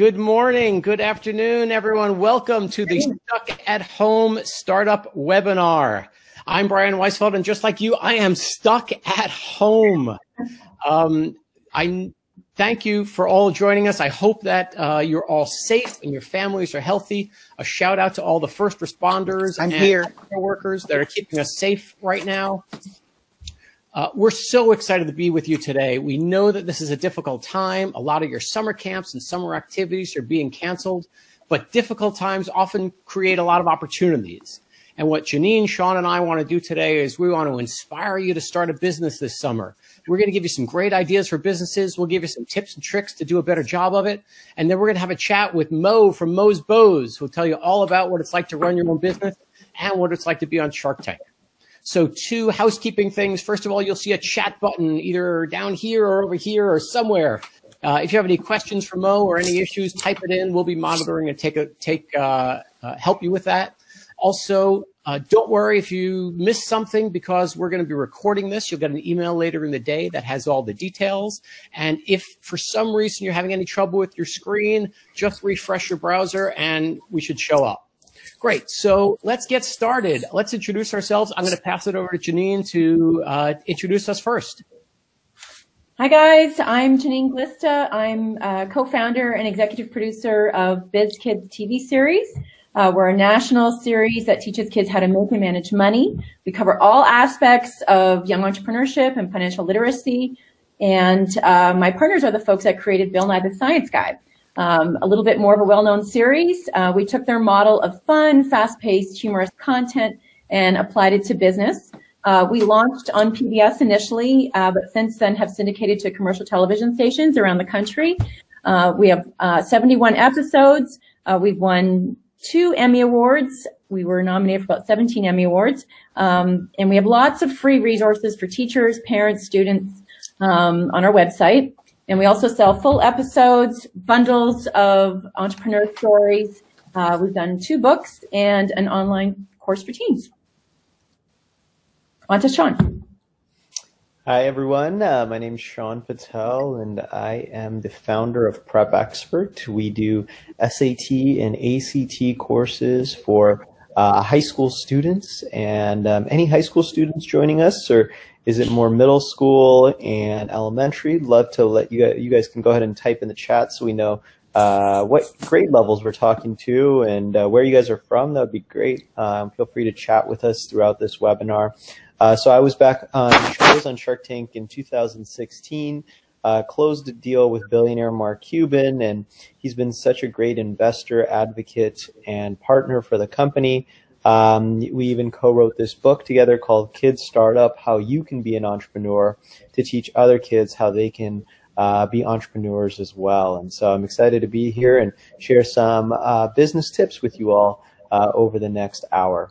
Good morning. Good afternoon, everyone. Welcome to the Stuck at Home Startup webinar. I'm Brian Weisfeld, and just like you, I am stuck at home. Um, I thank you for all joining us. I hope that uh, you're all safe and your families are healthy. A shout out to all the first responders I'm and here. workers that are keeping us safe right now. Uh, we're so excited to be with you today. We know that this is a difficult time. A lot of your summer camps and summer activities are being canceled, but difficult times often create a lot of opportunities. And what Janine, Shaan, and I want to do today is we want to inspire you to start a business this summer. We're going to give you some great ideas for businesses. We'll give you some tips and tricks to do a better job of it. And then we're going to have a chat with Mo from Mo's Bows, who'll tell you all about what it's like to run your own business and what it's like to be on Shark Tank. So two housekeeping things. First of all, you'll see a chat button either down here or over here or somewhere. Uh, if you have any questions for Mo or any issues, type it in. We'll be monitoring and take a, take uh, uh, help you with that. Also, uh, don't worry if you miss something because we're going to be recording this. You'll get an email later in the day that has all the details. And if for some reason you're having any trouble with your screen, just refresh your browser and we should show up. Great. So let's get started. Let's introduce ourselves. I'm going to pass it over to Janine to uh, introduce us first. Hi guys, I'm Janine Glista. I'm a co-founder and executive producer of Biz Kids TV series. Uh, we're a national series that teaches kids how to make and manage money. We cover all aspects of young entrepreneurship and financial literacy. And uh, my partners are the folks that created Bill Nye the Science Guy. Um, a little bit more of a well-known series. Uh, we took their model of fun, fast-paced, humorous content and applied it to business. Uh, we launched on PBS initially, uh, but since then have syndicated to commercial television stations around the country. Uh, we have uh, 71 episodes. Uh, we've won two Emmy Awards. We were nominated for about 17 Emmy Awards. Um, and we have lots of free resources for teachers, parents, students um, on our website. And we also sell full episodes, bundles of entrepreneur stories. Uh, we've done two books and an online course for teens. On to Shaan. Hi, everyone. Uh, my name is Shaan Patel, and I am the founder of Prep Expert. We do SAT and ACT courses for uh, high school students. And um, any high school students joining us, or is it more middle school and elementary? Love to let you guys, you guys can go ahead and type in the chat so we know uh, what grade levels we're talking to and uh, where you guys are from. That would be great. Um, feel free to chat with us throughout this webinar. Uh, so I was back on, was on Shark Tank in 2016, uh, closed a deal with billionaire Mark Cuban, and he's been such a great investor, advocate, and partner for the company. Um, we even co-wrote this book together called Kids Startup, How You Can Be an Entrepreneur, to teach other kids how they can uh, be entrepreneurs as well. And so I'm excited to be here and share some uh, business tips with you all uh, over the next hour.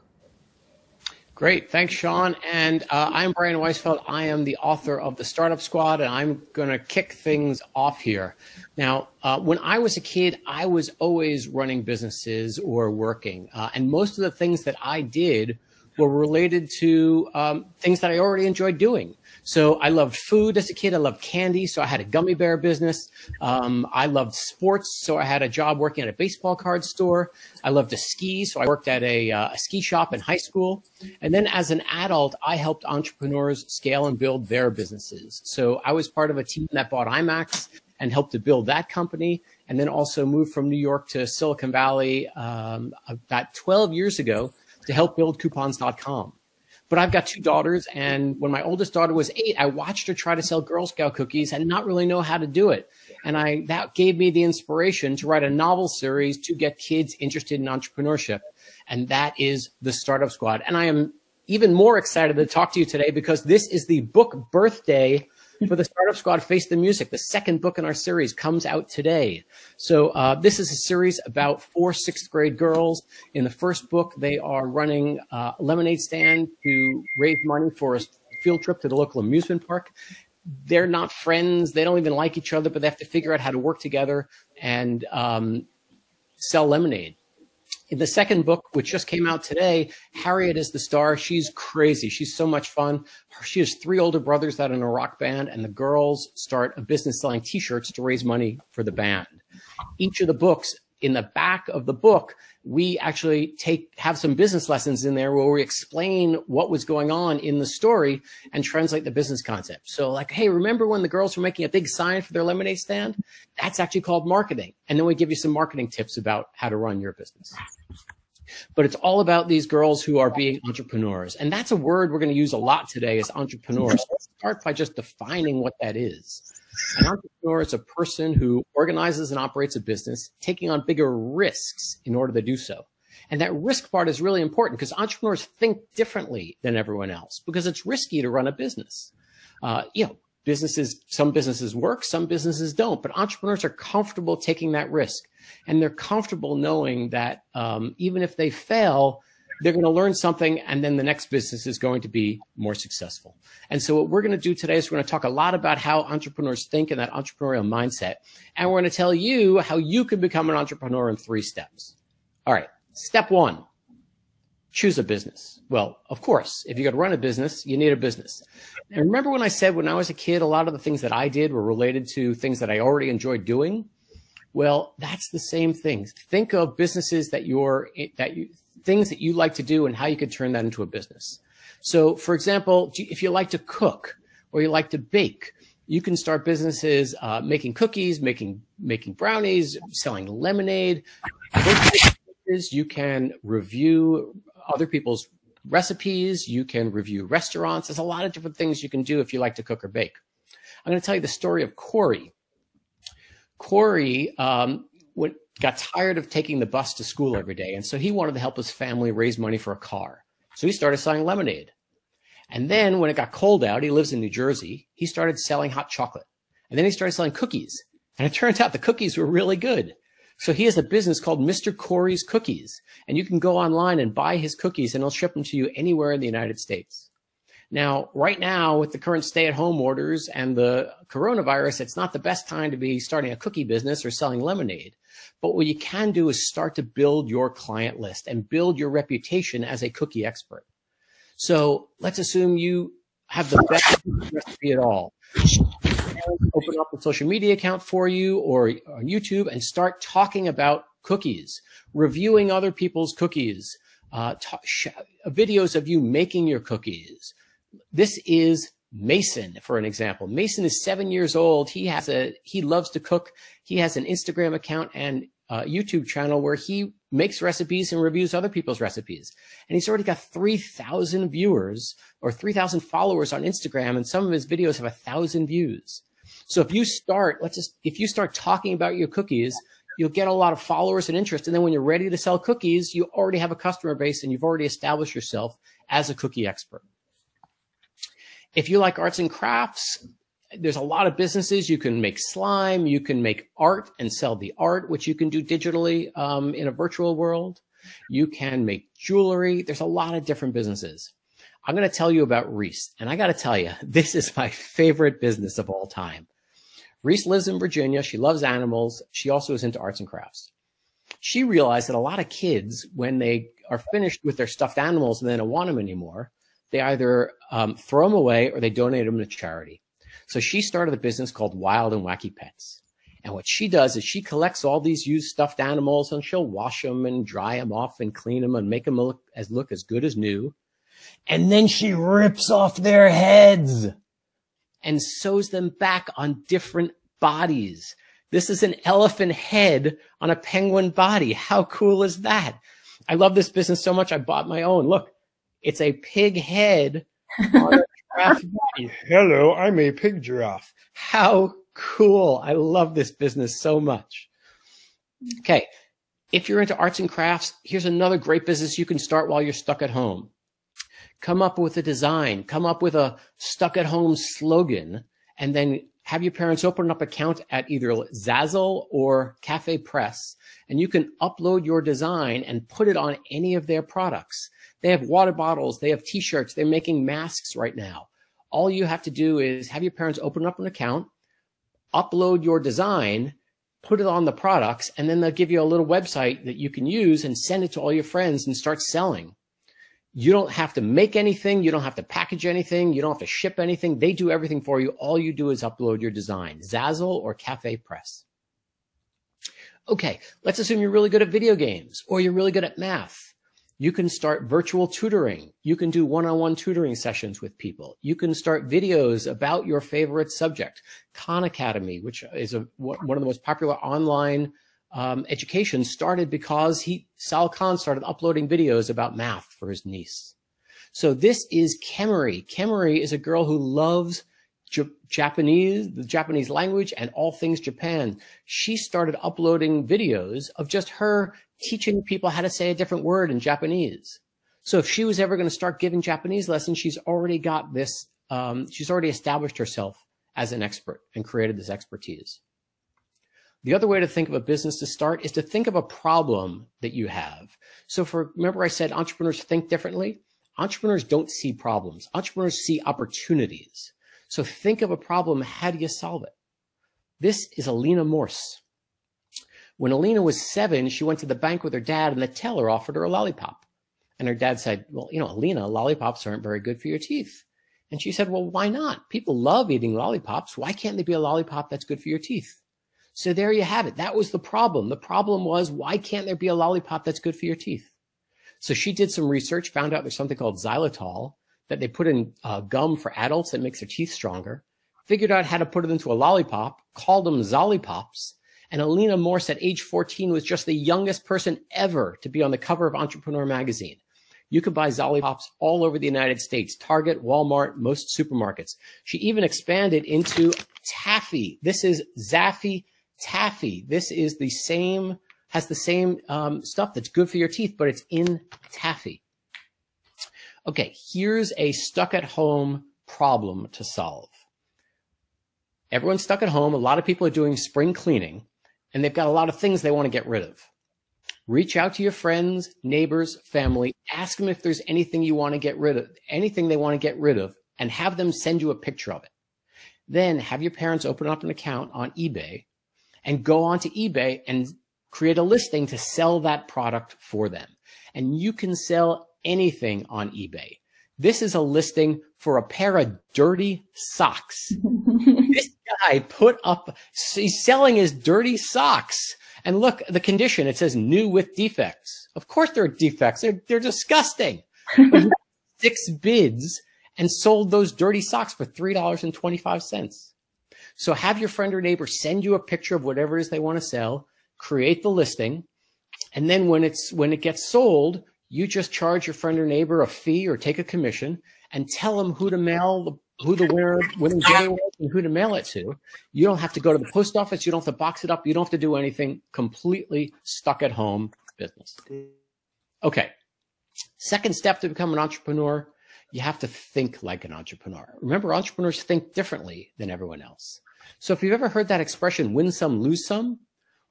Great. Thanks, Shaan. And uh, I'm Brian Weisfeld. I am the author of The Startup Squad, and I'm going to kick things off here. Now, uh, when I was a kid, I was always running businesses or working. Uh, and most of the things that I did were related to um, things that I already enjoyed doing. So I loved food as a kid. I loved candy. So I had a gummy bear business. Um, I loved sports. So I had a job working at a baseball card store. I loved to ski. So I worked at a, uh, a ski shop in high school. And then as an adult, I helped entrepreneurs scale and build their businesses. So I was part of a team that bought IMAX and helped to build that company. And then also moved from New York to Silicon Valley um, about 12 years ago to help build coupons.com. But I've got two daughters, and when my oldest daughter was eight, I watched her try to sell Girl Scout cookies and not really know how to do it. And I that gave me the inspiration to write a novel series to get kids interested in entrepreneurship. And that is the Startup Squad. And I am even more excited to talk to you today because this is the book birthday for the Startup Squad Face the Music. The second book in our series comes out today. So uh, this is a series about four sixth grade girls. In the first book, they are running uh, a lemonade stand to raise money for a field trip to the local amusement park. They're not friends. They don't even like each other, but they have to figure out how to work together and um, sell lemonade. In the second book, which just came out today, Harriet is the star. She's crazy. She's so much fun. She has three older brothers that are in a rock band, and the girls start a business selling T-shirts to raise money for the band. Each of the books, in the back of the book, we actually take have some business lessons in there where we explain what was going on in the story and translate the business concept. So like, hey, remember when the girls were making a big sign for their lemonade stand? That's actually called marketing. And then we give you some marketing tips about how to run your business. But it's all about these girls who are being entrepreneurs. And that's a word we're going to use a lot today is entrepreneurs. Let's start by just defining what that is. An entrepreneur is a person who organizes and operates a business, taking on bigger risks in order to do so. And that risk part is really important because entrepreneurs think differently than everyone else because it's risky to run a business. Uh, you know, businesses, some businesses work, some businesses don't, but entrepreneurs are comfortable taking that risk and they're comfortable knowing that um, even if they fail, they're going to learn something and then the next business is going to be more successful. And so what we're going to do today is we're going to talk a lot about how entrepreneurs think and that entrepreneurial mindset. And we're going to tell you how you can become an entrepreneur in three steps. All right. Step one, choose a business. Well, of course, if you're going to run a business, you need a business. And remember when I said when I was a kid, a lot of the things that I did were related to things that I already enjoyed doing. Well, that's the same thing. Think of businesses that you're, that you, things that you like to do and how you could turn that into a business. So for example, if you like to cook or you like to bake, you can start businesses uh, making cookies, making making brownies, selling lemonade. You can review other people's recipes. You can review restaurants. There's a lot of different things you can do if you like to cook or bake. I'm going to tell you the story of Corey. Corey um, went, got tired of taking the bus to school every day. And so he wanted to help his family raise money for a car. So he started selling lemonade. And then when it got cold out, he lives in New Jersey, he started selling hot chocolate. And then he started selling cookies. And it turns out the cookies were really good. So he has a business called Mr. Corey's Cookies. And you can go online and buy his cookies and he'll ship them to you anywhere in the United States. Now, right now, with the current stay at home orders and the coronavirus, it's not the best time to be starting a cookie business or selling lemonade. But what you can do is start to build your client list and build your reputation as a cookie expert. So let's assume you have the best recipe at all. Open up a social media account for you or on YouTube and start talking about cookies, reviewing other people's cookies, uh, videos of you making your cookies, this is Mason, for an example. Mason is seven years old. He has a, he loves to cook. He has an Instagram account and YouTube channel where he makes recipes and reviews other people's recipes. And he's already got 3,000 viewers or 3,000 followers on Instagram. And some of his videos have a thousand views. So if you start, let's just, if you start talking about your cookies, you'll get a lot of followers and interest. And then when you're ready to sell cookies, you already have a customer base and you've already established yourself as a cookie expert. If you like arts and crafts, there's a lot of businesses. You can make slime, you can make art and sell the art, which you can do digitally um, in a virtual world. You can make jewelry. There's a lot of different businesses. I'm going to tell you about Reese. And I got to tell you, this is my favorite business of all time. Reese lives in Virginia. She loves animals. She also is into arts and crafts. She realized that a lot of kids, when they are finished with their stuffed animals and they don't want them anymore, they either um, throw them away or they donate them to charity. So she started a business called Wild and Wacky Pets. And what she does is she collects all these used stuffed animals and she'll wash them and dry them off and clean them and make them look as look as good as new. And then she rips off their heads and sews them back on different bodies. This is an elephant head on a penguin body. How cool is that? I love this business so much. I bought my own. Look, it's a pig head on a giraffe body. Hello, I'm a pig giraffe. How cool. I love this business so much. Okay. If you're into arts and crafts, here's another great business you can start while you're stuck at home. Come up with a design, come up with a stuck at home slogan, and then have your parents open up an account at either Zazzle or Cafe Press, and you can upload your design and put it on any of their products. They have water bottles. They have t-shirts. They're making masks right now. All you have to do is have your parents open up an account, upload your design, put it on the products, and then they'll give you a little website that you can use and send it to all your friends and start selling. You don't have to make anything. You don't have to package anything. You don't have to ship anything. They do everything for you. All you do is upload your design, Zazzle or Cafe Press. Okay, let's assume you're really good at video games or you're really good at math. You can start virtual tutoring. You can do one-on-one tutoring sessions with people. You can start videos about your favorite subject. Khan Academy, which is a, one of the most popular online um, education, started because he Sal Khan started uploading videos about math for his niece. So this is Kemery. Kemery is a girl who loves Japanese, the Japanese language and all things Japan. She started uploading videos of just her teaching people how to say a different word in Japanese. So if she was ever going to start giving Japanese lessons, she's already got this, um, she's already established herself as an expert and created this expertise. The other way to think of a business to start is to think of a problem that you have. So for, remember I said entrepreneurs think differently? Entrepreneurs don't see problems. Entrepreneurs see opportunities. So think of a problem. How do you solve it? This is Alina Morse. When Alina was seven, she went to the bank with her dad and the teller offered her a lollipop. And her dad said, well, you know, Alina, lollipops aren't very good for your teeth. And she said, well, why not? People love eating lollipops. Why can't there be a lollipop that's good for your teeth? So there you have it. That was the problem. The problem was, why can't there be a lollipop that's good for your teeth? So she did some research, found out there's something called xylitol, that they put in uh, gum for adults that makes their teeth stronger, figured out how to put it into a lollipop, called them Zollipops. And Alina Morse at age 14 was just the youngest person ever to be on the cover of Entrepreneur magazine. You could buy Zollipops all over the United States, Target, Walmart, most supermarkets. She even expanded into taffy. This is Zaffy Taffy. This is the same, has the same um, stuff that's good for your teeth, but it's in taffy. Okay, here's a stuck at home problem to solve. Everyone's stuck at home. A lot of people are doing spring cleaning and they've got a lot of things they want to get rid of. Reach out to your friends, neighbors, family, ask them if there's anything you want to get rid of, anything they want to get rid of, and have them send you a picture of it. Then have your parents open up an account on eBay and go onto eBay and create a listing to sell that product for them. And you can sell anything on eBay. This is a listing for a pair of dirty socks. this guy put up, he's selling his dirty socks. And look, the condition, it says new with defects. Of course there are defects. They're, they're disgusting. six bids and sold those dirty socks for $3.25. So have your friend or neighbor send you a picture of whatever it is they want to sell, create the listing. And then when it's, when it gets sold, you just charge your friend or neighbor a fee or take a commission and tell them who to mail the who the winner winning day was and who to mail it to. You don't have to go to the post office. You don't have to box it up. You don't have to do anything. Completely stuck at home business. Okay. Second step to become an entrepreneur, you have to think like an entrepreneur. Remember, entrepreneurs think differently than everyone else. So if you've ever heard that expression, win some, lose some,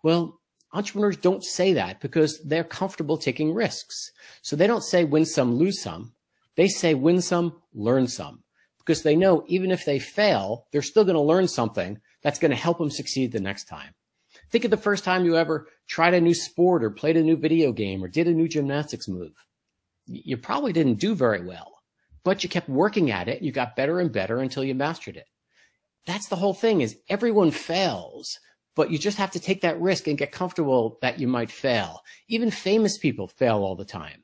well, entrepreneurs don't say that because they're comfortable taking risks. So they don't say win some, lose some. They say win some, learn some because they know even if they fail, they're still going to learn something that's going to help them succeed the next time. Think of the first time you ever tried a new sport or played a new video game or did a new gymnastics move. You probably didn't do very well, but you kept working at it you got better and better until you mastered it. That's the whole thing is everyone fails but you just have to take that risk and get comfortable that you might fail. Even famous people fail all the time.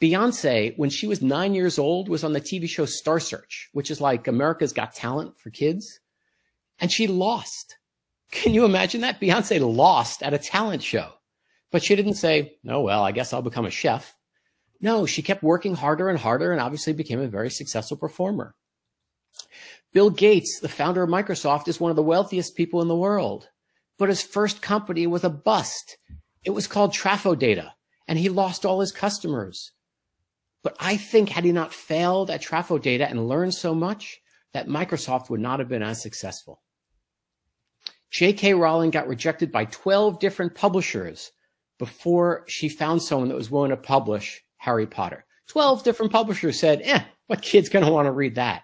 Beyonce, when she was nine years old, was on the TV show Star Search, which is like America's Got Talent for kids. And she lost. Can you imagine that? Beyonce lost at a talent show. But she didn't say, oh, well, I guess I'll become a chef. No, she kept working harder and harder and obviously became a very successful performer. Bill Gates, the founder of Microsoft, is one of the wealthiest people in the world but his first company was a bust. It was called Traf-O-Data, and he lost all his customers. But I think had he not failed at Traf-O-Data and learned so much, that Microsoft would not have been as successful. J.K. Rowling got rejected by 12 different publishers before she found someone that was willing to publish Harry Potter. 12 different publishers said, eh, what kid's going to want to read that?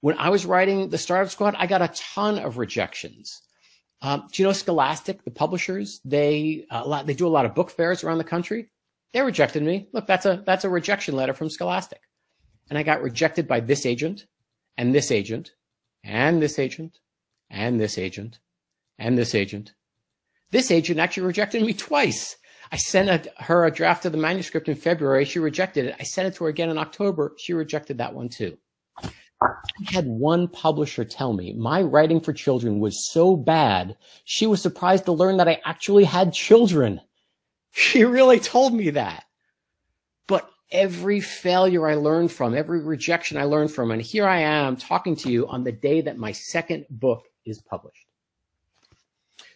When I was writing the Startup Squad, I got a ton of rejections. Um, do you know Scholastic, the publishers? They uh, lot, they do a lot of book fairs around the country. They rejected me. Look, that's a that's a rejection letter from Scholastic, and I got rejected by this agent, and this agent, and this agent, and this agent, and this agent. This agent actually rejected me twice. I sent a, her a draft of the manuscript in February. She rejected it. I sent it to her again in October. She rejected that one too. I had one publisher tell me my writing for children was so bad, she was surprised to learn that I actually had children. She really told me that. But every failure I learned from, every rejection I learned from, and here I am talking to you on the day that my second book is published.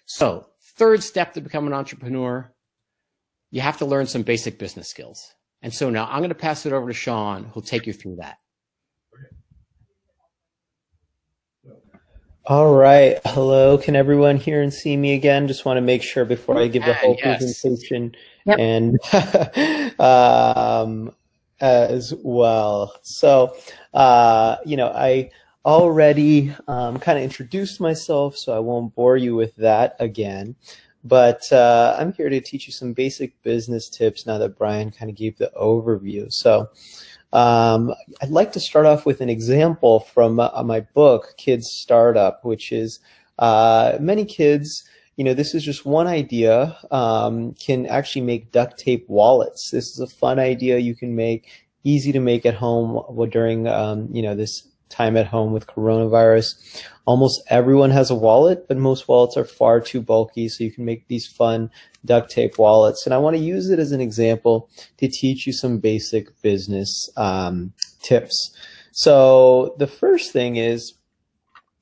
So, third step to become an entrepreneur, you have to learn some basic business skills. And so now I'm going to pass it over to Shaan, who'll take you through that. All right. Hello. Can everyone hear and see me again? Just want to make sure before I give the whole yes. presentation yep. and um, as well. So, uh, you know, I already um, kind of introduced myself, so I won't bore you with that again. But uh, I'm here to teach you some basic business tips now that Brian kind of gave the overview. So, um, I'd like to start off with an example from uh, my book, Kids Startup, which is uh, many kids, you know, this is just one idea, um, can actually make duct tape wallets. This is a fun idea you can make, easy to make at home during, um, you know, this time at home with coronavirus. Almost everyone has a wallet, but most wallets are far too bulky, so you can make these fun duct tape wallets. And I want to use it as an example to teach you some basic business um, tips. So the first thing is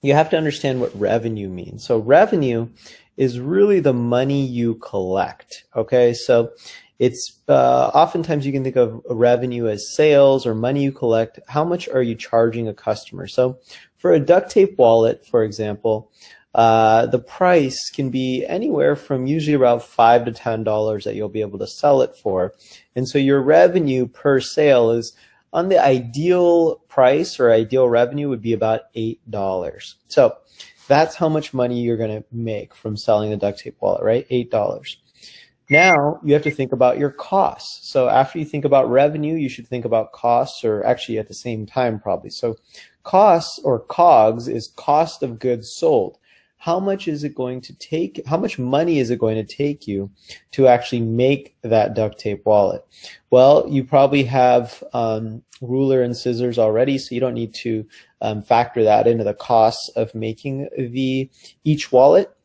you have to understand what revenue means. So revenue is really the money you collect. Okay, so it's uh, oftentimes you can think of revenue as sales or money you collect. How much are you charging a customer? So for a duct tape wallet, for example, uh, the price can be anywhere from usually about five to ten dollars that you'll be able to sell it for, and so your revenue per sale is on the ideal price or ideal revenue would be about eight dollars. So that's how much money you're going to make from selling the duct tape wallet, right? Eight dollars. Now you have to think about your costs. So after you think about revenue, you should think about costs or actually at the same time probably. So costs or COGS is cost of goods sold. How much is it going to take? How much money is it going to take you to actually make that duct tape wallet? Well, you probably have um, ruler and scissors already, so you don't need to um, factor that into the costs of making the each wallet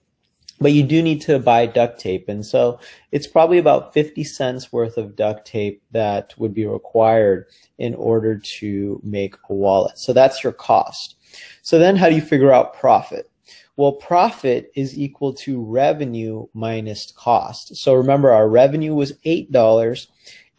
but you do need to buy duct tape. And so it's probably about 50 cents worth of duct tape that would be required in order to make a wallet. So that's your cost. So then how do you figure out profit? Well, profit is equal to revenue minus cost. So remember our revenue was $8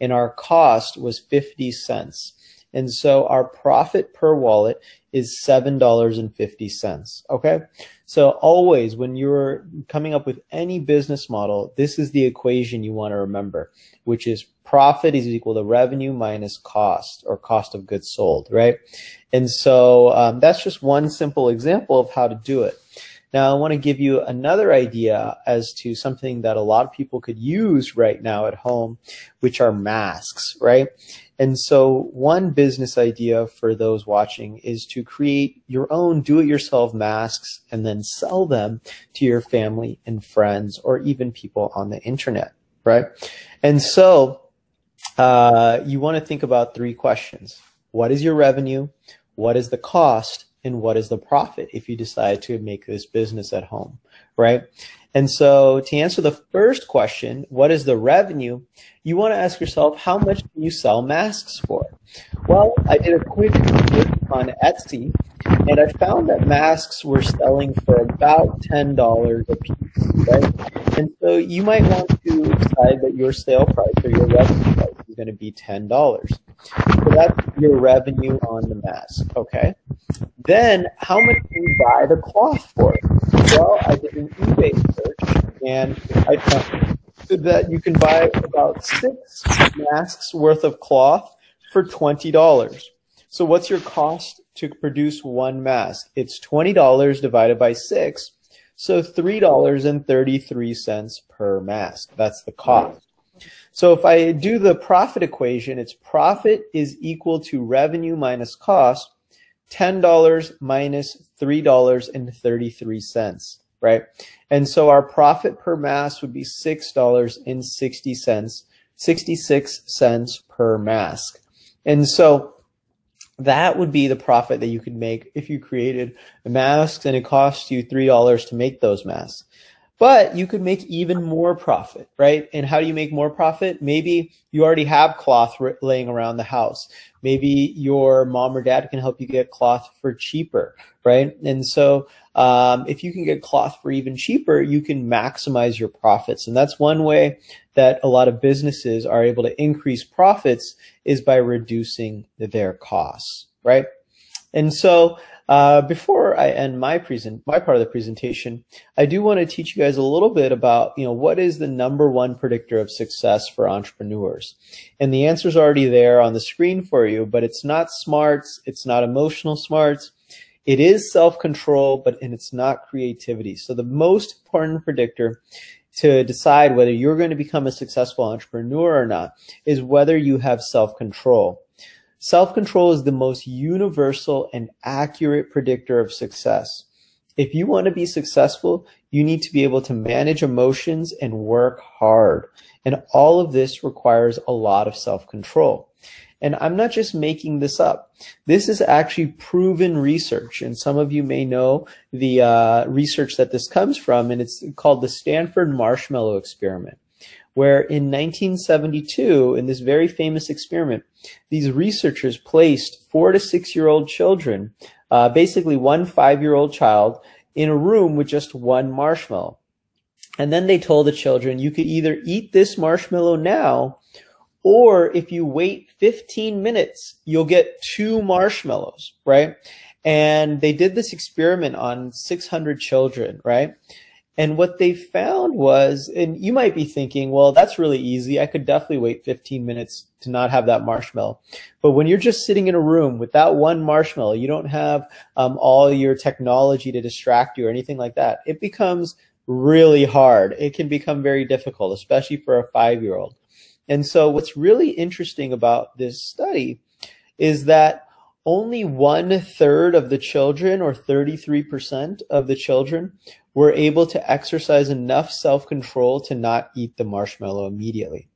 and our cost was 50 cents. And so our profit per wallet is $7.50. Okay. So always when you're coming up with any business model, this is the equation you want to remember, which is profit is equal to revenue minus cost or cost of goods sold, right? And so um, that's just one simple example of how to do it. Now, I want to give you another idea as to something that a lot of people could use right now at home, which are masks, right? And so one business idea for those watching is to create your own do-it-yourself masks and then sell them to your family and friends or even people on the internet, right? And so uh, you want to think about three questions. What is your revenue? What is the cost? And what is the profit if you decide to make this business at home, right? And so to answer the first question, what is the revenue? You want to ask yourself, how much can you sell masks for? Well, I did a quick on Etsy and I found that masks were selling for about $10 a piece, right? And so you might want to decide that your sale price or your revenue price is going to be $10. So that's your revenue on the mask, okay? Then how much do you buy the cloth for? Well, I did an eBay search and I found that you can buy about six masks worth of cloth for $20. So what's your cost to produce one mask? It's $20 divided by six. So $3.33 per mask. That's the cost. So if I do the profit equation, it's profit is equal to revenue minus cost, $10 minus $3.33, right? And so our profit per mask would be $6.60, 66 cents per mask. And so that would be the profit that you could make if you created masks and it costs you $3 to make those masks. But you could make even more profit, right? And how do you make more profit? Maybe you already have cloth laying around the house. Maybe your mom or dad can help you get cloth for cheaper, right? And so um, if you can get cloth for even cheaper, you can maximize your profits. And that's one way that a lot of businesses are able to increase profits is by reducing their costs, right? And so uh, before I end my present, my part of the presentation, I do want to teach you guys a little bit about, you know, what is the number one predictor of success for entrepreneurs? And the answer is already there on the screen for you, but it's not smarts. It's not emotional smarts. It is self-control, but and it's not creativity. So the most important predictor to decide whether you're going to become a successful entrepreneur or not is whether you have self-control. Self-control is the most universal and accurate predictor of success. If you want to be successful, you need to be able to manage emotions and work hard. And all of this requires a lot of self-control. And I'm not just making this up. This is actually proven research. And some of you may know the uh, research that this comes from, and it's called the Stanford Marshmallow Experiment where in 1972, in this very famous experiment, these researchers placed four to six year old children, uh, basically one five year old child, in a room with just one marshmallow. And then they told the children, you could either eat this marshmallow now, or if you wait 15 minutes, you'll get two marshmallows, right? And they did this experiment on 600 children, right? And what they found was, and you might be thinking, well, that's really easy. I could definitely wait 15 minutes to not have that marshmallow. But when you're just sitting in a room with that one marshmallow, you don't have um, all your technology to distract you or anything like that. It becomes really hard. It can become very difficult, especially for a five year old. And so what's really interesting about this study is that only one third of the children or 33% of the children were able to exercise enough self-control to not eat the marshmallow immediately.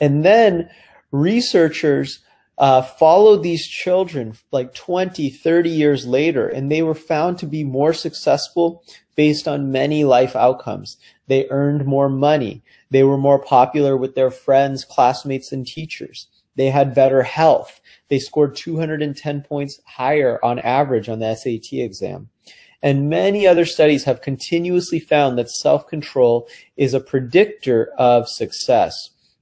And then researchers uh, followed these children like 20, 30 years later, and they were found to be more successful based on many life outcomes. They earned more money. They were more popular with their friends, classmates, and teachers. They had better health. They scored 210 points higher on average on the SAT exam. And many other studies have continuously found that self-control is a predictor of success.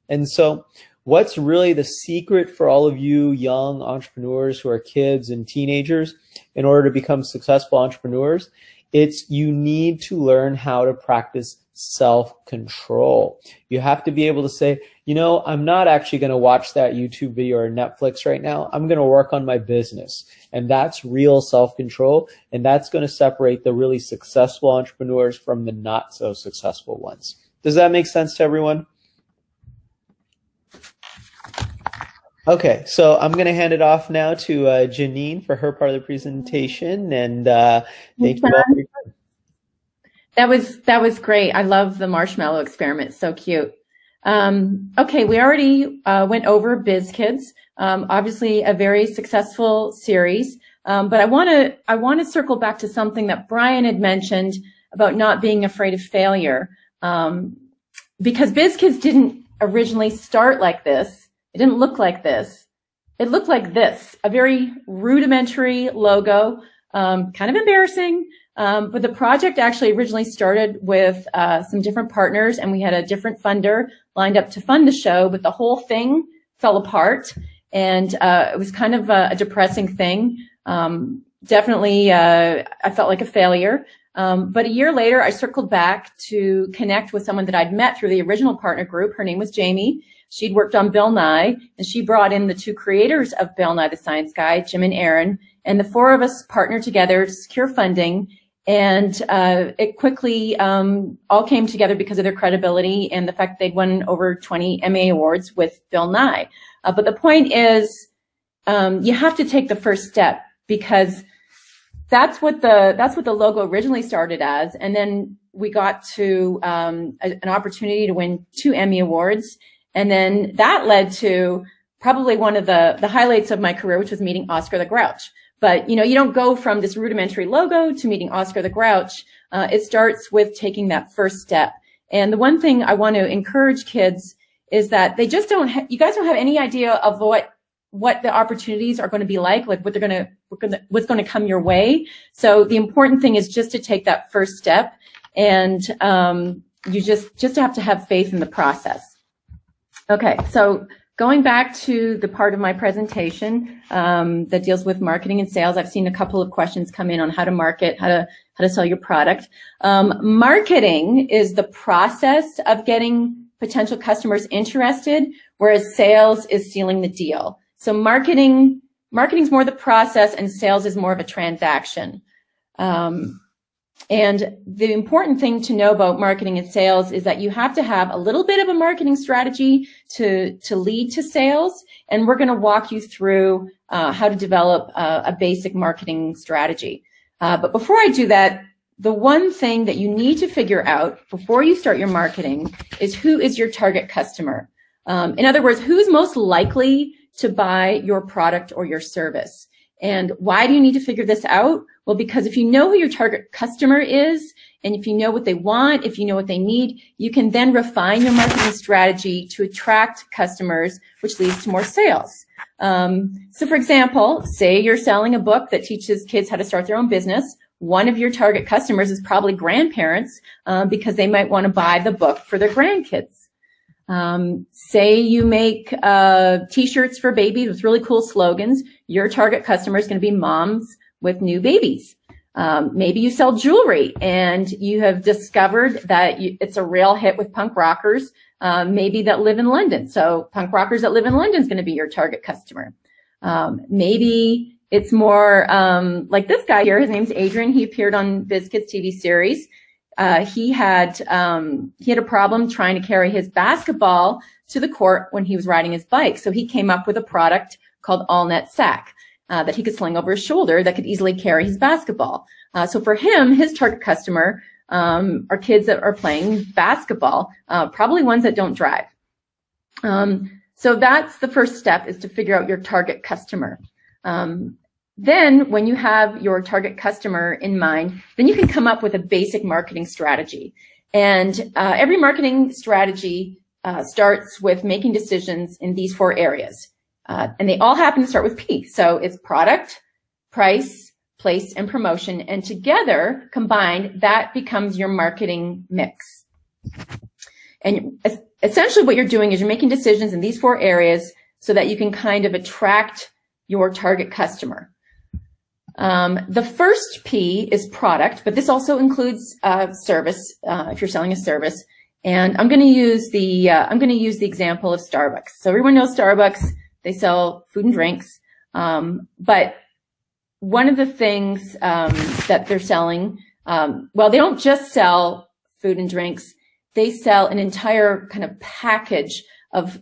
And so what's really the secret for all of you young entrepreneurs who are kids and teenagers in order to become successful entrepreneurs? It's you need to learn how to practice self-control. You have to be able to say, you know, I'm not actually going to watch that YouTube video or Netflix right now. I'm going to work on my business. And that's real self-control. And that's going to separate the really successful entrepreneurs from the not so successful ones. Does that make sense to everyone? Okay, so I'm going to hand it off now to uh, Janine for her part of the presentation. And uh, thank you all. That was that was great. I love the marshmallow experiment. So cute. Um, okay, we already uh, went over Biz Kids. Um, obviously, a very successful series. Um, but I want to I want to circle back to something that Brian had mentioned about not being afraid of failure. Um, because Biz Kids didn't originally start like this. It didn't look like this. It looked like this, a very rudimentary logo, um, kind of embarrassing. Um, but the project actually originally started with uh, some different partners, and we had a different funder lined up to fund the show, but the whole thing fell apart, and uh, it was kind of a, a depressing thing. Um, definitely, uh, I felt like a failure. Um, but a year later, I circled back to connect with someone that I'd met through the original partner group. Her name was Jamie. She'd worked on Bill Nye, and she brought in the two creators of Bill Nye the Science Guy, Jim and Erren, and the four of us partnered together to secure funding And uh, it quickly um, all came together because of their credibility and the fact they'd won over 20 Emmy Awards with Bill Nye. Uh, but the point is, um, you have to take the first step because that's what the that's what the logo originally started as, and then we got to um, a, an opportunity to win two Emmy Awards, and then that led to probably one of the the highlights of my career, which was meeting Oscar the Grouch. But you know, you don't go from this rudimentary logo to meeting Oscar the Grouch. Uh, it starts with taking that first step. And the one thing I want to encourage kids is that they just don't. You guys don't have any idea of what what the opportunities are going to be like, like what they're going to, what's going to come your way. So the important thing is just to take that first step and, um, you just, just have to have faith in the process. Okay. So going back to the part of my presentation, um, that deals with marketing and sales, I've seen a couple of questions come in on how to market, how to, how to sell your product. Um, marketing is the process of getting potential customers interested, whereas sales is sealing the deal. So marketing, marketing is more the process and sales is more of a transaction. Um, and the important thing to know about marketing and sales is that you have to have a little bit of a marketing strategy to, to lead to sales. And we're going to walk you through uh, how to develop a, a basic marketing strategy. Uh, but before I do that, the one thing that you need to figure out before you start your marketing is who is your target customer. Um, in other words, who's most likely to buy your product or your service. And why do you need to figure this out? Well, because if you know who your target customer is, and if you know what they want, if you know what they need, you can then refine your marketing strategy to attract customers, which leads to more sales. Um, so for example, say you're selling a book that teaches kids how to start their own business. One of your target customers is probably grandparents uh, because they might want to buy the book for their grandkids. Um, say you make uh, t-shirts for babies with really cool slogans. Your target customer is going to be moms with new babies. Um, maybe you sell jewelry and you have discovered that you, it's a real hit with punk rockers, um, maybe that live in London. So punk rockers that live in London is going to be your target customer. Um, maybe it's more um, like this guy here. His name's Adrian. He appeared on BizKids TV series uh, he had um, he had a problem trying to carry his basketball to the court when he was riding his bike. So he came up with a product called AllNet Sack uh, that he could sling over his shoulder that could easily carry his basketball. Uh, so for him, his target customer um, are kids that are playing basketball, uh, probably ones that don't drive. Um, so that's the first step is to figure out your target customer. Um, then when you have your target customer in mind, then you can come up with a basic marketing strategy. And uh, every marketing strategy uh, starts with making decisions in these four areas. Uh, and they all happen to start with P. So it's product, price, place, and promotion. And together, combined, that becomes your marketing mix. And essentially what you're doing is you're making decisions in these four areas so that you can kind of attract your target customer. Um, the first P is product, but this also includes uh, service uh, if you're selling a service. And I'm going to use the uh, I'm going to use the example of Starbucks. So everyone knows Starbucks; they sell food and drinks. Um, but one of the things um, that they're selling, um, well, they don't just sell food and drinks; they sell an entire kind of package of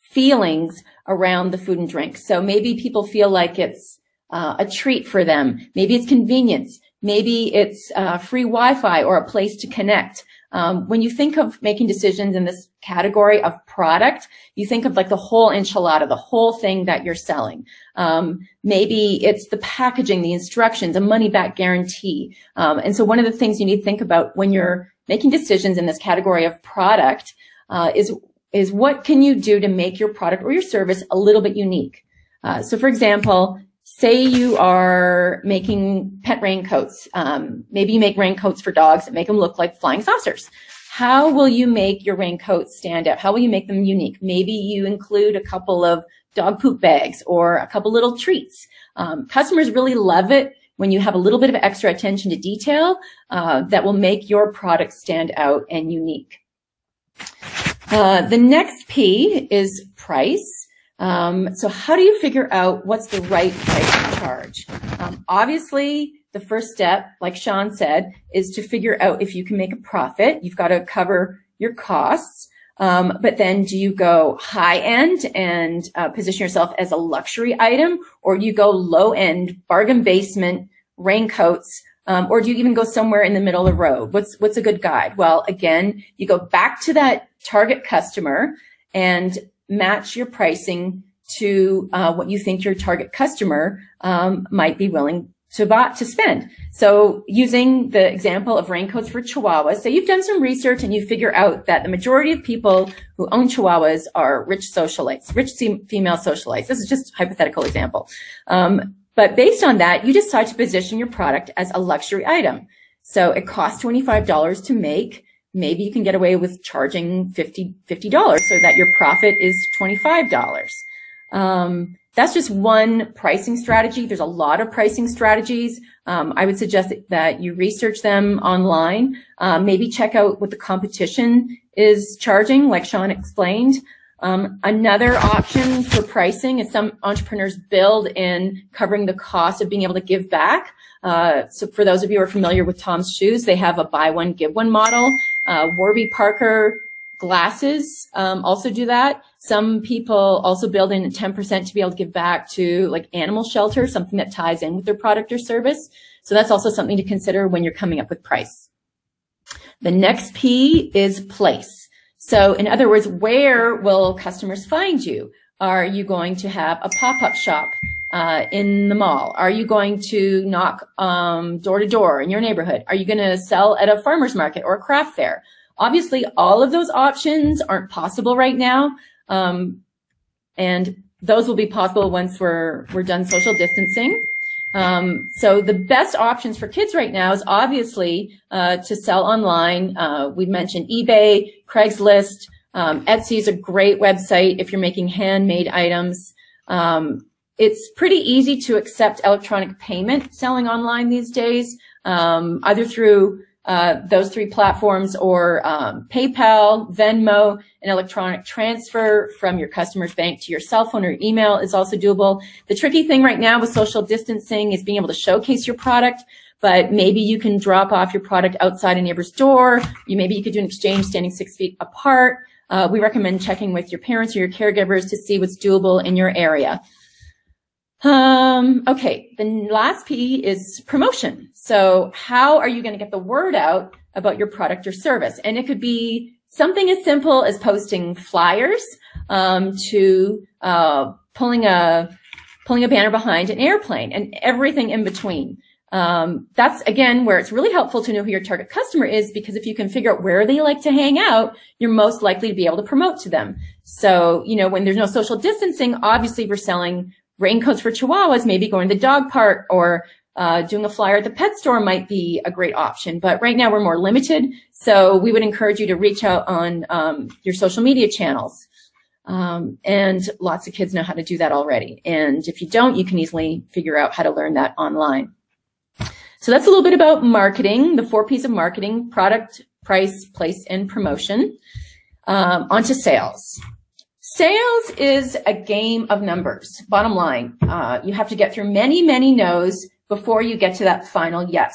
feelings around the food and drinks. So maybe people feel like it's uh, a treat for them. Maybe it's convenience. Maybe it's uh, free Wi-Fi or a place to connect. Um, when you think of making decisions in this category of product, you think of like the whole enchilada, the whole thing that you're selling. Um, maybe it's the packaging, the instructions, a money back guarantee. Um, and so one of the things you need to think about when you're making decisions in this category of product uh, is is what can you do to make your product or your service a little bit unique. Uh, so for example, say you are making pet raincoats. Um, maybe you make raincoats for dogs that make them look like flying saucers. How will you make your raincoats stand out? How will you make them unique? Maybe you include a couple of dog poop bags or a couple little treats. Um, customers really love it when you have a little bit of extra attention to detail uh, that will make your product stand out and unique. Uh, the next P is price. Um, so how do you figure out what's the right price to charge? Um, obviously, the first step, like Shaan said, is to figure out if you can make a profit. You've got to cover your costs. Um, but then do you go high end and uh, position yourself as a luxury item or you go low end bargain basement raincoats um, or do you even go somewhere in the middle of the road? What's, what's a good guide? Well, again, you go back to that target customer and match your pricing to uh, what you think your target customer um, might be willing to buy, to spend. So using the example of raincoats for chihuahuas, say you've done some research and you figure out that the majority of people who own chihuahuas are rich socialites, rich female socialites. This is just a hypothetical example. Um, but based on that, you decide to position your product as a luxury item. So it costs $25 to make. Maybe you can get away with charging $50, $50 so that your profit is $25. Um, that's just one pricing strategy. There's a lot of pricing strategies. Um, I would suggest that you research them online. Uh, maybe check out what the competition is charging, like Shaan explained. Um, another option for pricing is some entrepreneurs build in covering the cost of being able to give back. Uh, so for those of you who are familiar with Tom's Shoes, they have a buy one, give one model. Uh, Warby Parker glasses um, also do that. Some people also build in 10% to be able to give back to like animal shelter, something that ties in with their product or service. So that's also something to consider when you're coming up with price. The next P is place. So in other words, where will customers find you? Are you going to have a pop-up shop uh, in the mall? Are you going to knock um, door to door in your neighborhood? Are you going to sell at a farmer's market or a craft fair? Obviously, all of those options aren't possible right now. Um, and those will be possible once we're, we're done social distancing. Um, so the best options for kids right now is obviously uh, to sell online. Uh, we mentioned eBay, Craigslist, um, Etsy is a great website if you're making handmade items. Um, it's pretty easy to accept electronic payment selling online these days, um, either through uh, those three platforms or um, PayPal, Venmo, an electronic transfer from your customer's bank to your cell phone or email is also doable. The tricky thing right now with social distancing is being able to showcase your product, but maybe you can drop off your product outside a neighbor's door. You maybe you could do an exchange standing six feet apart. Uh, we recommend checking with your parents or your caregivers to see what's doable in your area. Um, okay, the last P is promotion. So how are you going to get the word out about your product or service? And it could be something as simple as posting flyers um, to uh, pulling a pulling a banner behind an airplane and everything in between. Um, that's again where it's really helpful to know who your target customer is because if you can figure out where they like to hang out, you're most likely to be able to promote to them. So, you know, when there's no social distancing, obviously we're selling raincoats for chihuahuas, maybe going to the dog park or uh, doing a flyer at the pet store might be a great option. But right now we're more limited. So we would encourage you to reach out on um, your social media channels. Um, and lots of kids know how to do that already. And if you don't, you can easily figure out how to learn that online. So that's a little bit about marketing, the four P's of marketing, product, price, place, and promotion. Um, onto sales. Sales is a game of numbers. Bottom line, uh, you have to get through many, many no's before you get to that final yes.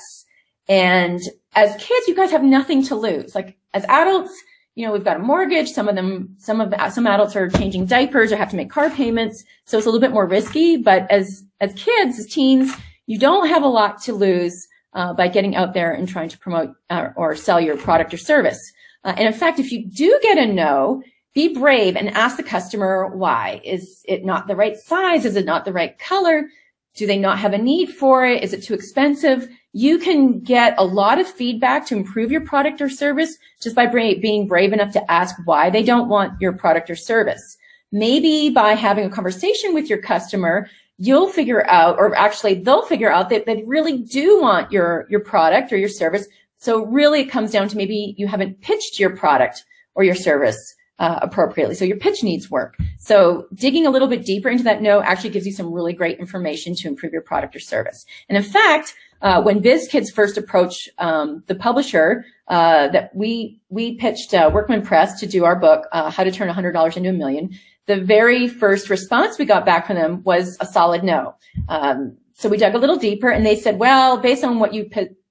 And as kids, you guys have nothing to lose. Like as adults, you know, we've got a mortgage. Some of them, some of some adults are changing diapers or have to make car payments. So it's a little bit more risky. But as, as kids, as teens, you don't have a lot to lose uh, by getting out there and trying to promote uh, or sell your product or service. Uh, and in fact, if you do get a no, be brave and ask the customer why. Is it not the right size? Is it not the right color? Do they not have a need for it? Is it too expensive? You can get a lot of feedback to improve your product or service just by being brave enough to ask why they don't want your product or service. Maybe by having a conversation with your customer, you'll figure out, or actually they'll figure out that they really do want your, your product or your service. So really it comes down to maybe you haven't pitched your product or your service uh, appropriately. So your pitch needs work. So digging a little bit deeper into that no actually gives you some really great information to improve your product or service. And in fact, uh, when BizKids first approached um, the publisher, uh, that we we pitched uh, Workman Press to do our book, uh, How to Turn $100 into a Million. The very first response we got back from them was a solid no. Um, so we dug a little deeper and they said, well, based on what you,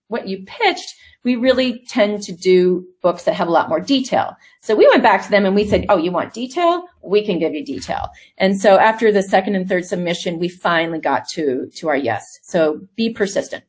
what you pitched, we really tend to do books that have a lot more detail. So we went back to them and we said, oh, you want detail? We can give you detail. And so after the second and third submission, we finally got to, to our yes. So be persistent.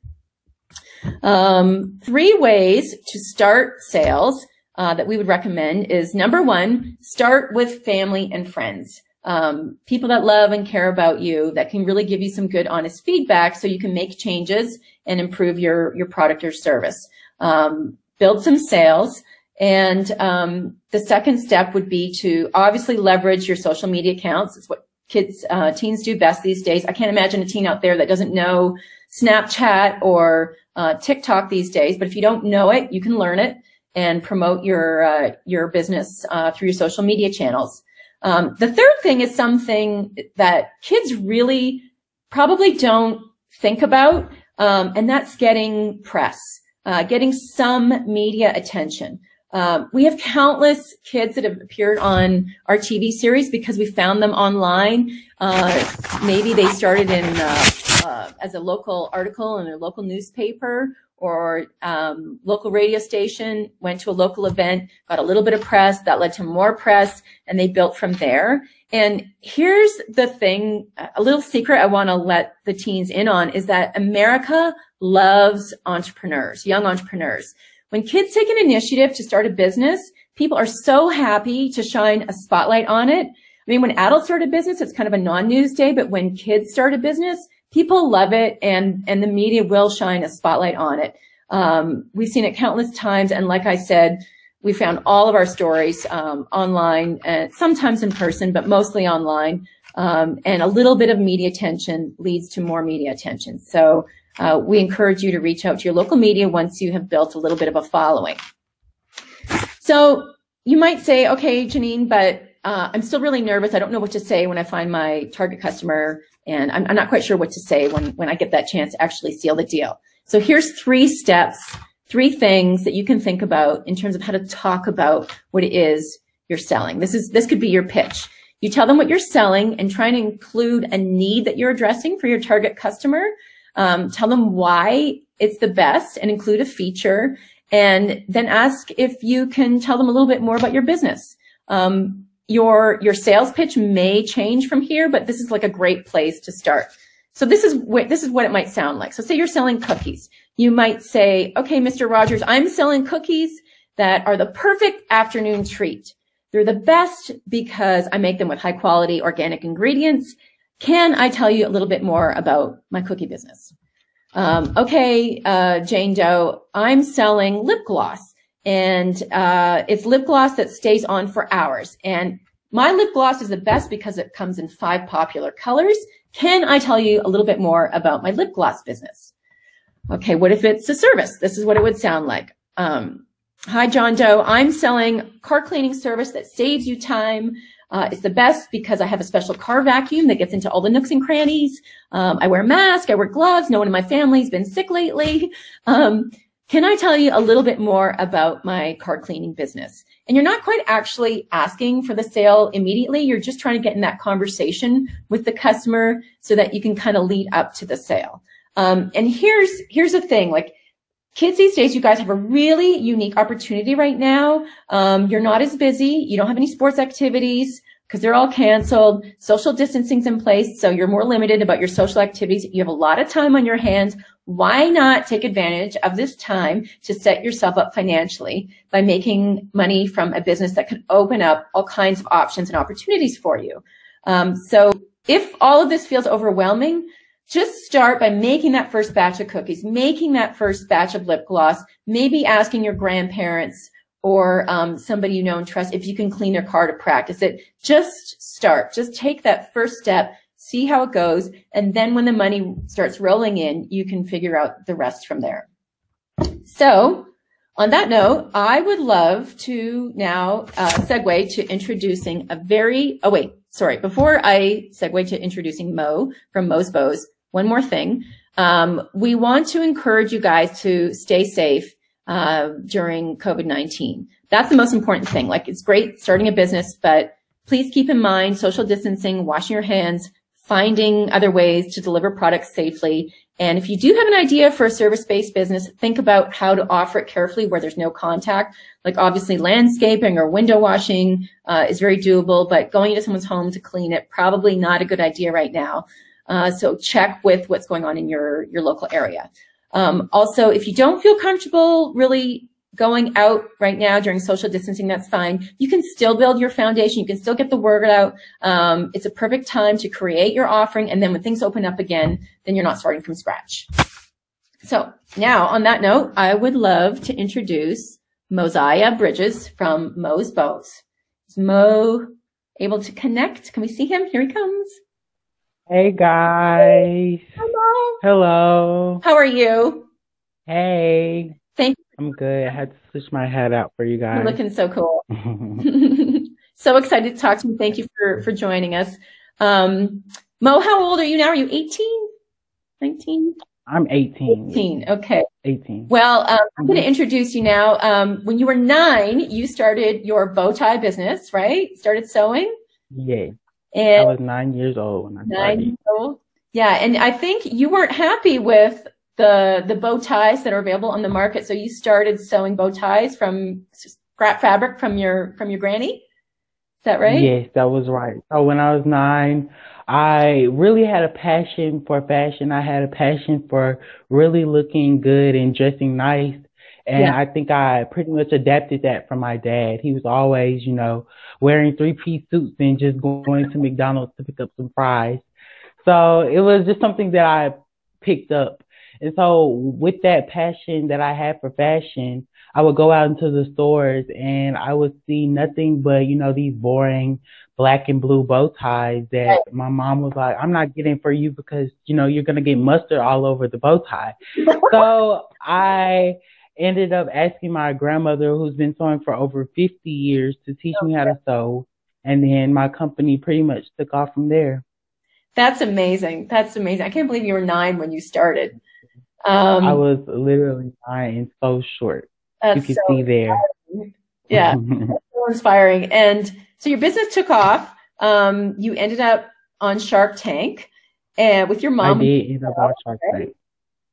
Um, three ways to start sales uh, that we would recommend is number one, start with family and friends. Um, people that love and care about you that can really give you some good honest feedback so you can make changes and improve your your product or service um, build some sales. And um, the second step would be to obviously leverage your social media accounts. It's what kids, uh, teens do best these days. I can't imagine a teen out there that doesn't know Snapchat or uh, TikTok these days. But if you don't know it, you can learn it and promote your uh, your business uh, through your social media channels. Um, the third thing is something that kids really probably don't think about, um, and that's getting press uh, getting some media attention. Um, we have countless kids that have appeared on our TV series because we found them online. Uh, maybe they started in uh, uh, as a local article in a local newspaper or um, local radio station, went to a local event, got a little bit of press, that led to more press, and they built from there. And here's the thing, a little secret I want to let the teens in on is that America loves entrepreneurs, young entrepreneurs. When kids take an initiative to start a business, people are so happy to shine a spotlight on it. I mean, when adults start a business, it's kind of a non-news day, but when kids start a business, people love it and, and the media will shine a spotlight on it. Um, we've seen it countless times. And like I said, we found all of our stories um, online, and sometimes in person, but mostly online. Um, and a little bit of media attention leads to more media attention. So uh, we encourage you to reach out to your local media once you have built a little bit of a following. So you might say, okay, Janine, but uh, I'm still really nervous. I don't know what to say when I find my target customer, and I'm, I'm not quite sure what to say when, when I get that chance to actually seal the deal. So here's three steps three things that you can think about in terms of how to talk about what it is you're selling. This is, this could be your pitch. You tell them what you're selling and try to include a need that you're addressing for your target customer. Um, tell them why it's the best and include a feature and then ask if you can tell them a little bit more about your business. Um, your, your sales pitch may change from here, but this is like a great place to start. So this is what, this is what it might sound like. So say you're selling cookies. You might say, okay, Mr. Rogers, I'm selling cookies that are the perfect afternoon treat. They're the best because I make them with high quality organic ingredients. Can I tell you a little bit more about my cookie business? Um, okay, uh, Jane Doe, I'm selling lip gloss and uh, it's lip gloss that stays on for hours. And my lip gloss is the best because it comes in five popular colors. Can I tell you a little bit more about my lip gloss business? Okay, what if it's a service? This is what it would sound like. Um, Hi, John Doe. I'm selling car cleaning service that saves you time. Uh, it's the best because I have a special car vacuum that gets into all the nooks and crannies. Um, I wear a mask. I wear gloves. No one in my family's been sick lately. Um, can I tell you a little bit more about my car cleaning business? And you're not quite actually asking for the sale immediately. You're just trying to get in that conversation with the customer so that you can kind of lead up to the sale. Um, and here's, here's the thing, like kids these days, you guys have a really unique opportunity right now. Um, you're not as busy. You don't have any sports activities because they're all canceled. Social distancing's in place. So you're more limited about your social activities. You have a lot of time on your hands why not take advantage of this time to set yourself up financially by making money from a business that could open up all kinds of options and opportunities for you? Um, so if all of this feels overwhelming, just start by making that first batch of cookies, making that first batch of lip gloss, maybe asking your grandparents or um, somebody you know and trust if you can clean their car to practice it. Just start. Just take that first step see how it goes. And then when the money starts rolling in, you can figure out the rest from there. So on that note, I would love to now uh, segue to introducing a very, oh wait, sorry, before I segue to introducing Mo from Mo's Bows, one more thing. Um, we want to encourage you guys to stay safe uh, during COVID-19. That's the most important thing. Like it's great starting a business, but please keep in mind social distancing, washing your hands, finding other ways to deliver products safely. And if you do have an idea for a service-based business, think about how to offer it carefully where there's no contact. Like obviously landscaping or window washing uh, is very doable, but going into someone's home to clean it, probably not a good idea right now. Uh, so check with what's going on in your, your local area. Um, also, if you don't feel comfortable really going out right now during social distancing, that's fine. You can still build your foundation. You can still get the word out. Um, it's a perfect time to create your offering. And then when things open up again, then you're not starting from scratch. So now on that note, I would love to introduce Moziah Bridges from Mo's Bows. Is Mo able to connect? Can we see him? Here he comes. Hey guys. Hello. Hello. How are you? Hey. Thank I'm good. I had to switch my hat out for you guys. You're looking so cool. so excited to talk to you. Thank you for, for joining us. Um, Mo, how old are you now? Are you 18? 19? I'm 18. 18. Okay. 18. Well, um, I'm going to introduce you now. Um, when you were nine, you started your bow tie business, right? Started sewing. Yeah. And I was nine years old when I nine years old. Yeah. And I think you weren't happy with the, the bow ties that are available on the market. So you started sewing bow ties from scrap fabric from your, from your granny. Is that right? Yes, that was right. So when I was nine, I really had a passion for fashion. I had a passion for really looking good and dressing nice. And Yeah. I think I pretty much adapted that from my dad. He was always, you know, wearing three piece suits and just going to McDonald's to pick up some fries. So it was just something that I picked up. And so with that passion that I had for fashion, I would go out into the stores and I would see nothing but, you know, these boring black and blue bow ties that my mom was like, I'm not getting for you because, you know, you're going to get mustard all over the bow tie. so I ended up asking my grandmother who's been sewing for over 50 years to teach me how to sew. And then my company pretty much took off from there. That's amazing. That's amazing. I can't believe you were nine when you started. Um, I was literally nine and so short. You can so, see there. yeah, so inspiring. And so your business took off. Um, you ended up on Shark Tank and with your mom. I did end up on Shark Tank.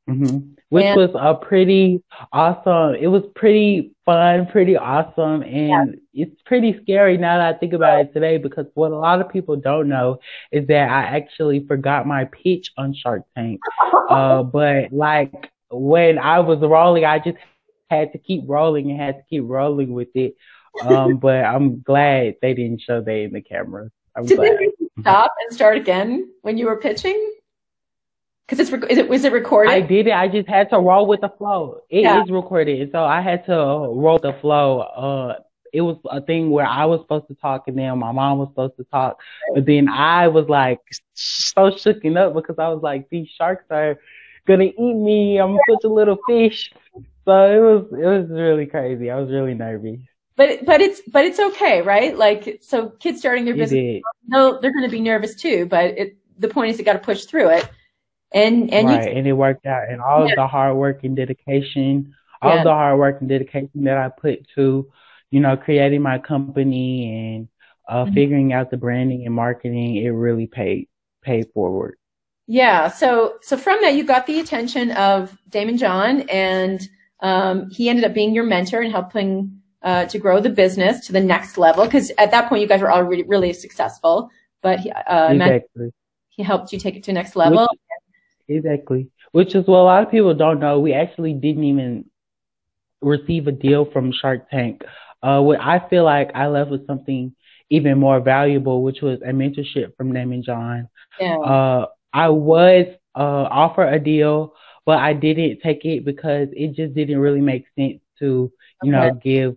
Hmm Which And- was a pretty awesome. It was pretty fun, pretty awesome, and it's pretty scary now that I think about it today because what a lot of people don't know is that I actually forgot my pitch on Shark Tank. Uh, but like when I was rolling, I just had to keep rolling and had to keep rolling with it. Um, but I'm glad they didn't show that in the camera. I'm Did they glad. you stop and start again when you were pitching? Because it's is it was it recorded? I did it. I just had to roll with the flow. It is Yeah. recorded, so I had to roll with the flow. Uh, it was a thing where I was supposed to talk, and then my mom was supposed to talk, but then I was like so shooken up because I was like, these sharks are gonna eat me. I'm such a little fish. So it was it was really crazy. I was really nervous. but but it's but it's okay, right? Like so, kids starting their business, no, they're going to be nervous too. But it the point is, you got to push through it. And and right, and it worked out. And all Yeah. of the hard work and dedication, all Yeah. the hard work and dedication that I put to, you know, creating my company and uh, Mhm. figuring out the branding and marketing, it really paid paid forward. Yeah. So, so from that, you got the attention of Daymond John and, um, he ended up being your mentor and helping, uh, to grow the business to the next level. Cause at that point, you guys were already really successful, but he, uh, Exactly. he helped you take it to the next level. Exactly. Which is what a lot of people don't know. We actually didn't even receive a deal from Shark Tank. Uh, what I feel like I left with something even more valuable, which was a mentorship from Daymond John. Yeah. Uh, I was uh, offered a deal, but I didn't take it because it just didn't really make sense to, you know, give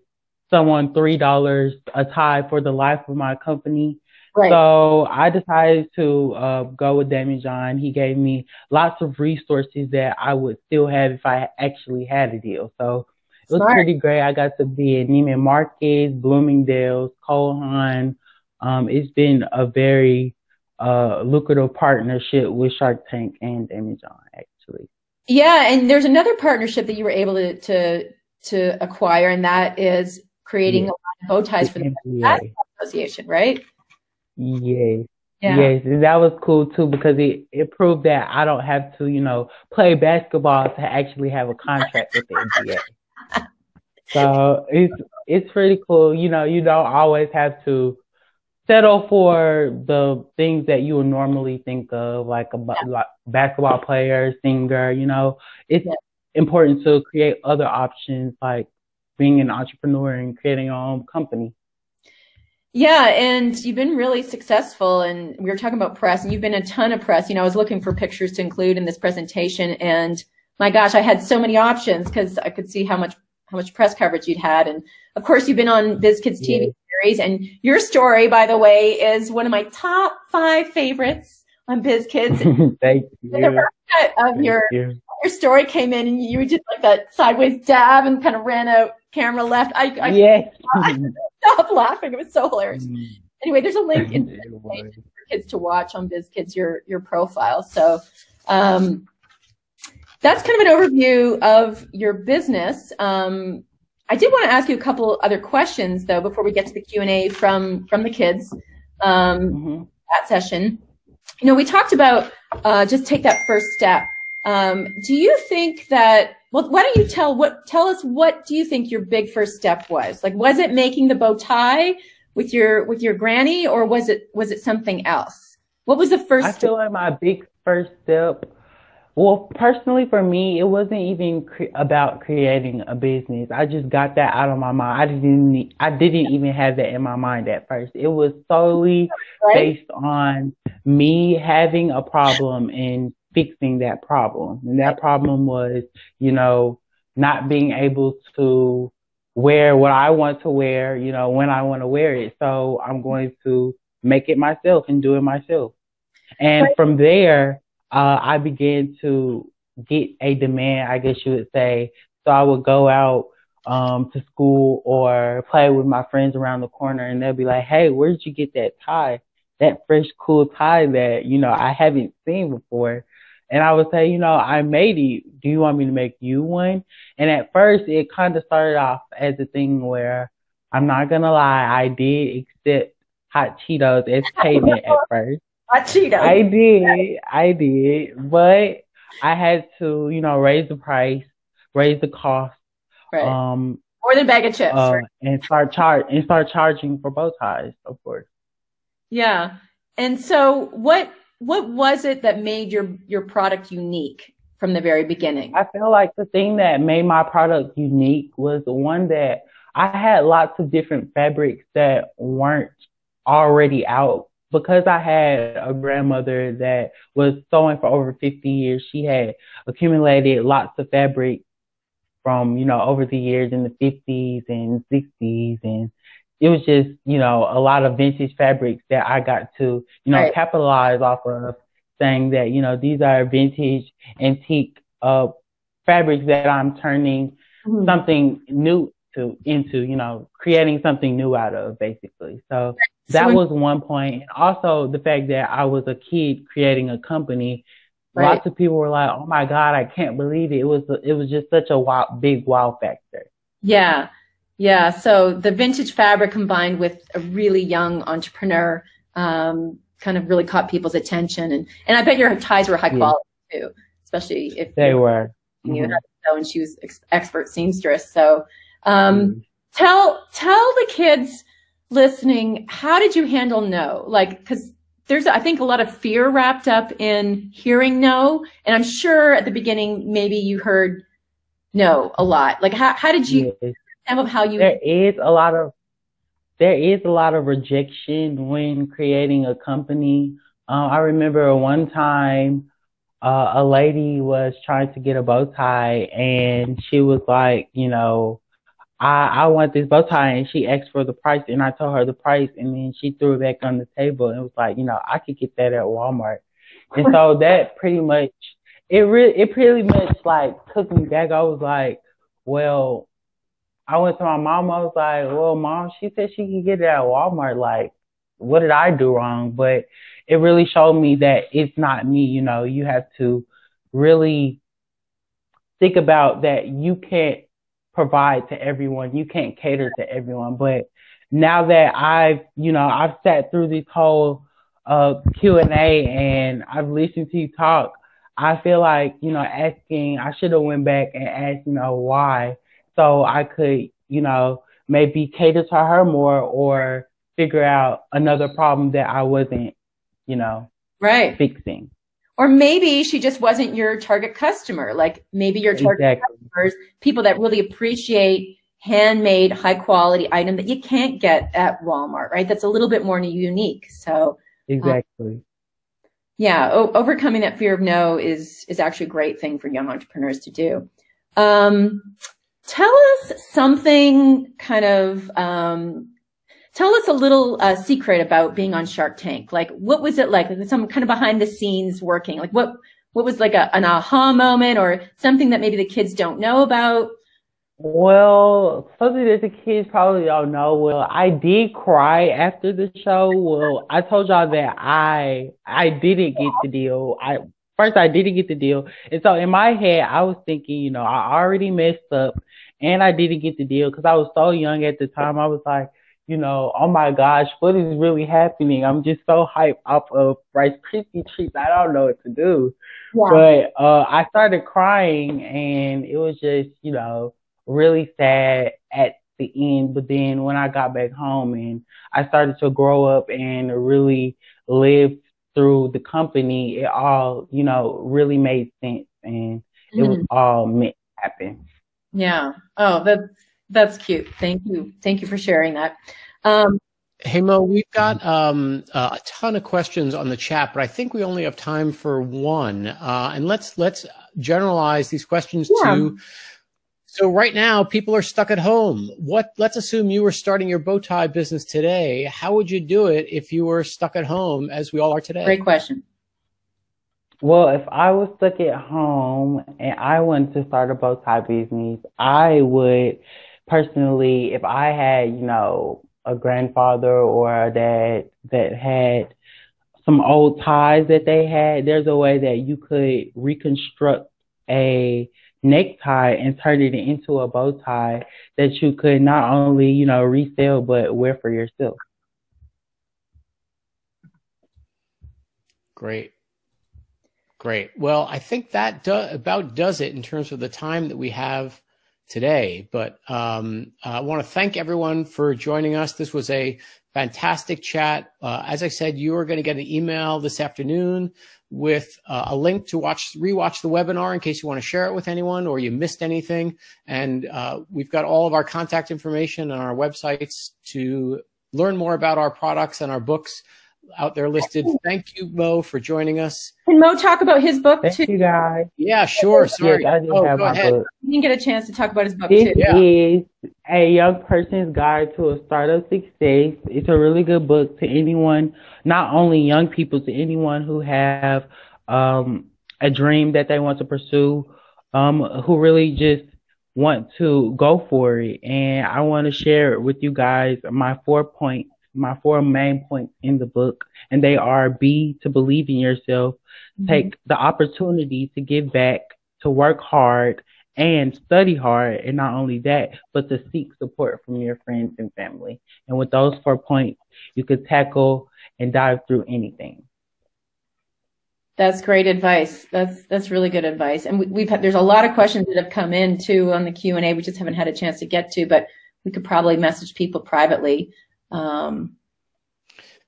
someone three dollars a tie for the life of my company. Right. So I decided to uh, go with Daymond John. He gave me lots of resources that I would still have if I actually had a deal. So it was Smart. pretty great. I got to be at Neiman Marcus, Bloomingdale's, Cole Haan. Um, it's been a very uh, lucrative partnership with Shark Tank and Daymond John, actually. Yeah. And there's another partnership that you were able to, to, to acquire, and that is creating Yeah. a lot of bow ties for the NBA. Association, right? Yes. Yeah. Yes, and that was cool too because it, it proved that I don't have to, you know, play basketball to actually have a contract with the NBA. so it's it's pretty cool. You know, you don't always have to settle for the things that you would normally think of, like a like basketball player, singer. You know, it's yeah. important to create other options like being an entrepreneur and creating your own company. Yeah, and you've been really successful. And we were talking about press, and you've been a ton of press. You know, I was looking for pictures to include in this presentation, and my gosh, I had so many options because I could see how much how much press coverage you'd had, and of course, you've been on BizKids TV yeah. series. And your story, by the way, is one of my top five favorites on BizKids. Thank you. The of Thank your you. Your story came in, and you did like that sideways dab and kind of ran out camera left. I, I yes. stop laughing. It was so hilarious. Mm. Anyway, there's a link in the for kids to watch on BizKids your your profile. So um, that's kind of an overview of your business. Um, I did want to ask you a couple other questions though before we get to the Q and A from from the kids um, mm-hmm. that session. You know, we talked about uh, just take that first step. Um, do you think that well, why don't you tell what tell us what do you think your big first step was? Like was it making the bow tie with your with your granny or was it was it something else? What was the first I feel like my big first step well, personally for me, it wasn't even cre- about creating a business. I just got that out of my mind. I didn't I didn't even have that in my mind at first. It was solely right. based on me having a problem and fixing that problem. And that problem was, you know, not being able to wear what I want to wear, you know, when I want to wear it. So I'm going to make it myself and do it myself. And from there, uh, I began to get a demand, I guess you would say. So I would go out um, to school or play with my friends around the corner and they'll be like, Hey, where did you get that tie? That fresh, cool tie that, you know, I haven't seen before. And I would say, you know, I made it. Do you want me to make you one? And at first, it kind of started off as a thing where I'm not gonna lie, I did accept hot Cheetos as payment at first. Hot Cheetos. I did, I did, but I had to, you know, raise the price, raise the cost, right. um, more than bag of chips, uh, right. and start charge and start charging for bow ties, of course. Yeah, and so what what was it that made your your product unique from the very beginning? I feel like the thing that made my product unique was the one that I had lots of different fabrics that weren't already out because I had a grandmother that was sewing for over 50 years. She had accumulated lots of fabric from, you know, over the years in the 50s and 60s and it was just, you know, a lot of vintage fabrics that I got to, you know, right. capitalize off of saying that, you know, these are vintage antique, uh, fabrics that I'm turning mm-hmm. something new to into, you know, creating something new out of basically. So that was one point. And also the fact that I was a kid creating a company. Right. Lots of people were like, "Oh my God, I can't believe it!" It was it was just such a wow, big wow factor. Yeah, yeah. So the vintage fabric combined with a really young entrepreneur um, kind of really caught people's attention. And, and I bet your ties were high quality yeah. too, especially if they were. You mm-hmm. so, and she was ex- expert seamstress. So um, mm-hmm. tell tell the kids listening, how did you handle no? Like, because there's, I think, a lot of fear wrapped up in hearing no. And I'm sure at the beginning, maybe you heard no a lot. Like, how, how did you, yes of how you there is a lot of there is a lot of rejection when creating a company. Um, I remember one time uh, a lady was trying to get a bow tie and she was like, you know, I, I want this bow tie and she asked for the price and I told her the price and then she threw it back on the table and was like, you know, I could get that at Walmart. And so that pretty much, it really, it pretty much like took me back. I was like, well, I went to my mom. I was like, well, mom, she said she could get it at Walmart. Like, what did I do wrong? But it really showed me that it's not me. You know, you have to really think about that you can't provide to everyone. You can't cater to everyone. But now that I've, you know, I've sat through this whole uh, Q and A, and I've listened to you talk. I feel like you know asking. I should have went back and asked, you know, why, so I could, you know, maybe cater to her more or figure out another problem that I wasn't, you know, right fixing. Or maybe she just wasn't your target customer. Like maybe your target exactly. customers, people that really appreciate handmade, high quality item that you can't get at Walmart, right? That's a little bit more unique. So exactly. Um, yeah, o- overcoming that fear of no is is actually a great thing for young entrepreneurs to do. Um, tell us something kind of um, Tell us a little uh, secret about being on Shark Tank. Like, what was it like? Some kind of behind the scenes working. Like, what what was like a, an aha moment or something that maybe the kids don't know about? Well, something that the kids probably don't know. Well, I did cry after the show. Well, I told y'all that I I didn't get the deal. I first I didn't get the deal, and so in my head I was thinking, you know, I already messed up, and I didn't get the deal because I was so young at the time. I was like, you know, oh my gosh, what is really happening? I'm just so hyped off of Rice Krispie treats. I don't know what to do. Yeah. But uh, I started crying, and it was just, you know, really sad at the end. But then when I got back home and I started to grow up and really live through the company, it all, you know, really made sense, and it was all meant to happen. Yeah. Oh, that's that's cute. Thank you. Thank you for sharing that. Um, hey Mo, we've got um, uh, a ton of questions on the chat, but I think we only have time for one. Uh, and let's let's generalize these questions yeah. to. So right now, people are stuck at home. What? Let's assume you were starting your bow tie business today. How would you do it if you were stuck at home, as we all are today? Great question. Well, if I was stuck at home and I wanted to start a bow tie business, I would personally, if I had, you know, a grandfather or a dad that had some old ties that they had, there's a way that you could reconstruct a necktie and turn it into a bow tie that you could not only, you know, resell but wear for yourself. Great. Great. Well, I think that do- about does it in terms of the time that we have today. But um, I want to thank everyone for joining us. This was a fantastic chat. Uh, as I said, you are going to get an email this afternoon with uh, a link to watch rewatch the webinar in case you want to share it with anyone or you missed anything. And uh, we've got all of our contact information on our websites to learn more about our products and our books out there listed. Thank you, Mo, for joining us. Can Mo talk about his book Thank too? you, guys. Yeah, sure. Sorry. Yes, I oh, have go ahead. Book. You can get a chance to talk about his book this too. This is a young person's guide to a startup success. It's a really good book to anyone, not only young people, to anyone who have um, a dream that they want to pursue, um, who really just want to go for it. And I want to share with you guys my four points my four main points in the book, and they are be to believe in yourself, mm-hmm. take the opportunity to give back, to work hard, and study hard. And not only that, but to seek support from your friends and family. And with those four points, you could tackle and dive through anything. That's great advice. That's that's really good advice. And we, have had, there's a lot of questions that have come in too on the Q and A. We just haven't had a chance to get to, but we could probably message people privately um,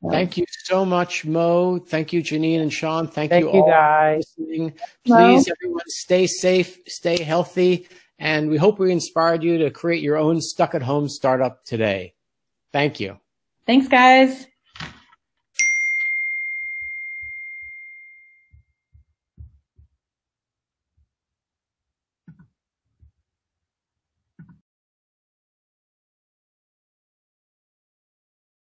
Thank you so much, Mo. Thank you, Janine and Shaan. Thank, Thank you, you all guys. for listening. Please, Mo. everyone, stay safe, stay healthy, and we hope we inspired you to create your own stuck at home startup today. Thank you. Thanks, guys.